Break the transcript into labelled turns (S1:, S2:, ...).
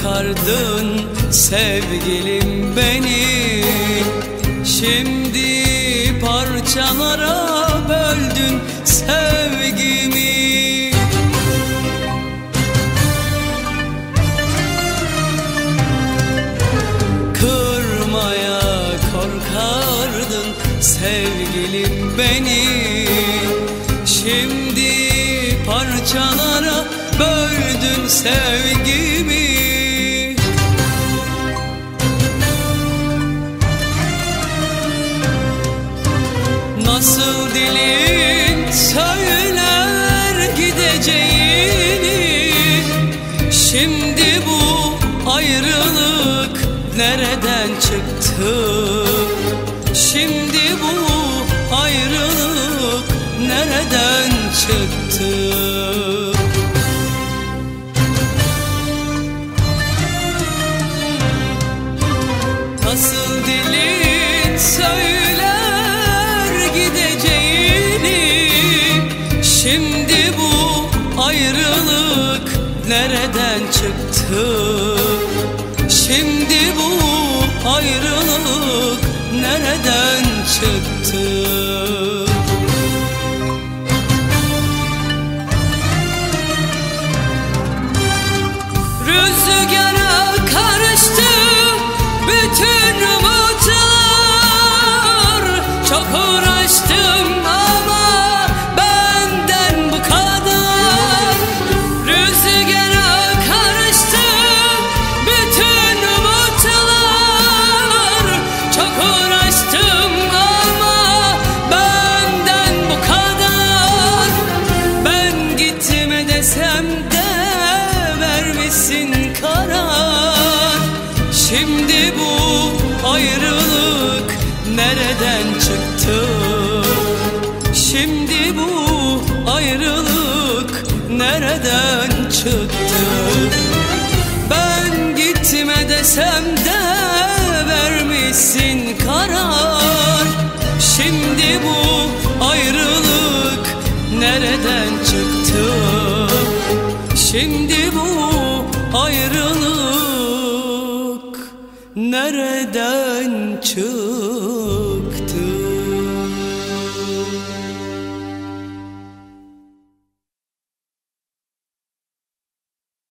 S1: yakardın sevgilim beni. Şimdi parçalara böldün sevgimi. Kırmaya korkardın sevgilim beni. Şimdi parçalara böldün sevgimi Nasıl dilin söyler gideceğini? Şimdi bu ayrılık nereden çıktı? Şimdi bu ayrılık nereden nereden çıktı? Şimdi bu ayrılık nereden çıktı? Rüzgara karıştı bütün gitme desem de vermişsin karar Şimdi bu ayrılık nereden çıktı? Şimdi bu ayrılık nereden çıktı? Ben gitme desem de vermişsin karar nereden çıktı